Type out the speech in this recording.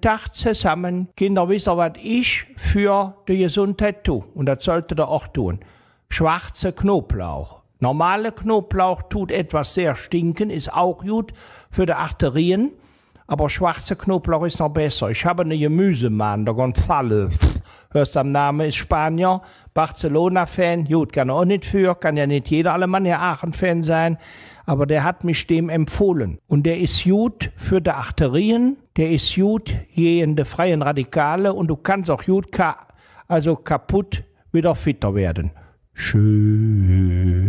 Tag zusammen, Kinder wissen, was ich für die Gesundheit tue. Und das sollte ihr auch tun. Schwarze Knoblauch. Normale Knoblauch tut etwas sehr stinken, ist auch gut für die Arterien. Aber schwarze Knoblauch ist noch besser. Ich habe einen Gemüsemann, der González. Hörst am Namen, ist Spanier, Barcelona-Fan. Gut, kann er auch nicht für, kann ja nicht jeder Alemann ja Aachen-Fan sein. Aber der hat mich dem empfohlen. Und der ist gut für die Arterien, der ist gut gegen die freien Radikale und du kannst auch gut, ka also kaputt wieder fitter werden. Schön.